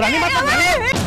プん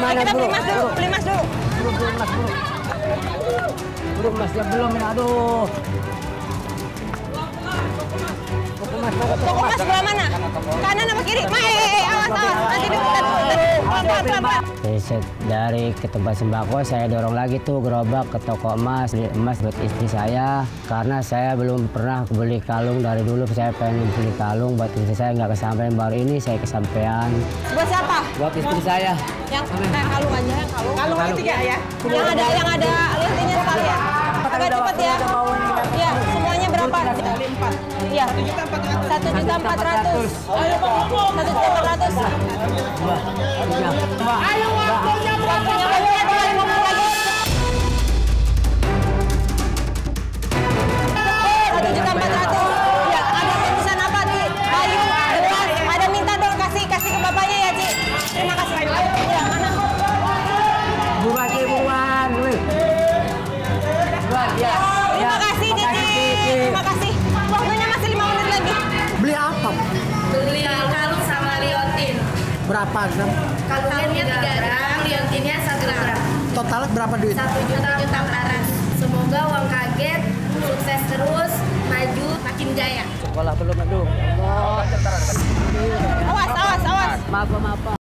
mana Kita beli mas dulu, beli mas dulu. Buru, buru mas buru. Buru mas ya belum ya aduh. Toko mas Toko mas sebelah mana? Kanan apa kiri? Ma, pelan. Dari, ke tempat sembako saya dorong lagi tuh gerobak ke toko emas beli emas buat istri saya karena saya belum pernah beli kalung dari dulu saya pengen beli kalung buat istri saya nggak kesampaian baru ini saya kesampaian Buat siapa? buat istri saya Yang kalung aja, yang kalung. Kalung Kalung. ya? Yang ada, yang ada Empat. Iya. Satu juta empat ratus. Satu juta empat ratus. Ayo Waktunya waktunya berapa gram. Kalungnya 3 gram, liontinnya 1 gram. Total berapa duit? 1 juta juta ratus. Semoga uang kaget sukses terus, maju, makin jaya. Sekolah belum aduh. Oh, awas, awas, awas. Maaf, maaf.